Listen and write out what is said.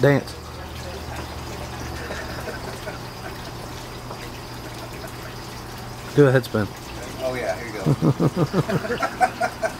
Dance. Do a headspin. Oh yeah, here you go.